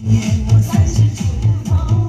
年，我三十出头。